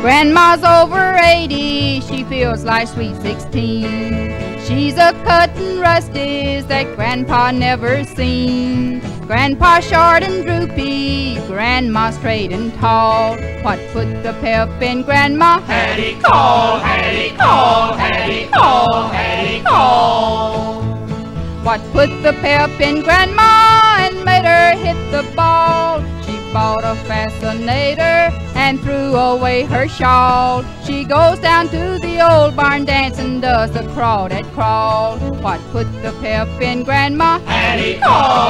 Grandma's over 80, she feels like sweet 16. She's a cut and rusty that Grandpa never seen. Grandpa short and droopy, Grandma straight and tall. What put the pep in Grandma? Hadacol, Hattie call, Hadacol, Hattie call. What put the pep in Grandma and made her hit the ball? She bought a fascinator and threw away her shawl. She goes down to the old barn dance and does the crawdad crawl. What put the pep in Grandma? Call,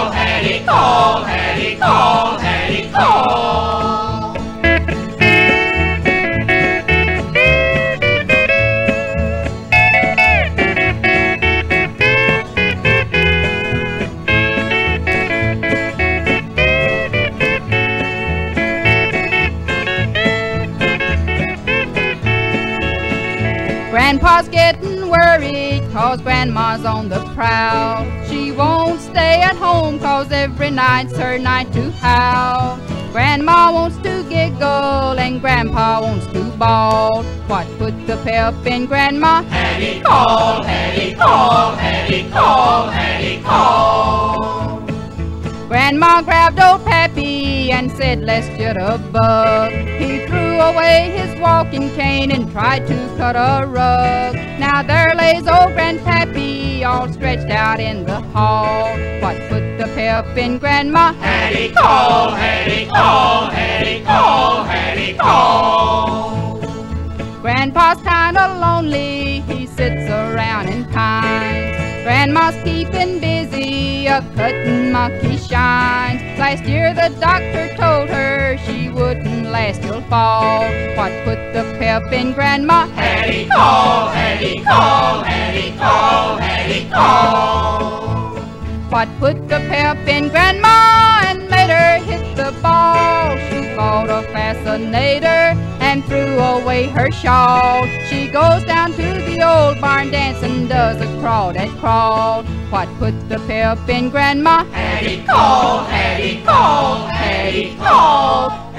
Grandpa's getting worried cause Grandma's on the prowl. She won't stay at home cause every night's her night to howl. Grandma wants to giggle and Grandpa wants to bawl. What put the pep in Grandma? Hadacol, Hattie call, Hadacol, Hattie call. Grandma grabbed old Pappy and said, let's get a bug. Away his walking cane and tried to cut a rug. Now there lays old Grandpappy all stretched out in the hall. What put the pep in Grandma? Hadacol, Hattie call, Hadacol, Hattie call. Grandpa's kinda lonely, he sits around and pines. Grandma's keeping busy, a cutting monkey shines. Last year the doctor told her she wouldn't till fall. What put the pep in Grandma? Hadacol, Hattie call, Hadacol, Hattie call. What put the pep in Grandma and made her hit the ball? She bought a fascinator and threw away her shawl. She goes down to the old barn dance and does a crawdad crawl. What put the pep in Grandma? Hadacol, Hattie call, Hadacol.